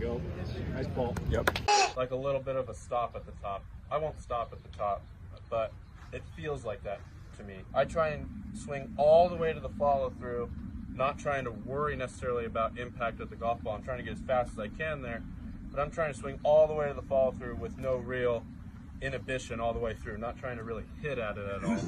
go. Nice ball. Yep. like a little bit of a stop at the top. I won't stop at the top, but it feels like that to me. I try and swing all the way to the follow through, not trying to worry necessarily about impact of the golf ball. I'm trying to get as fast as I can there, but I'm trying to swing all the way to the follow through with no real inhibition all the way through, not trying to really hit at it at all.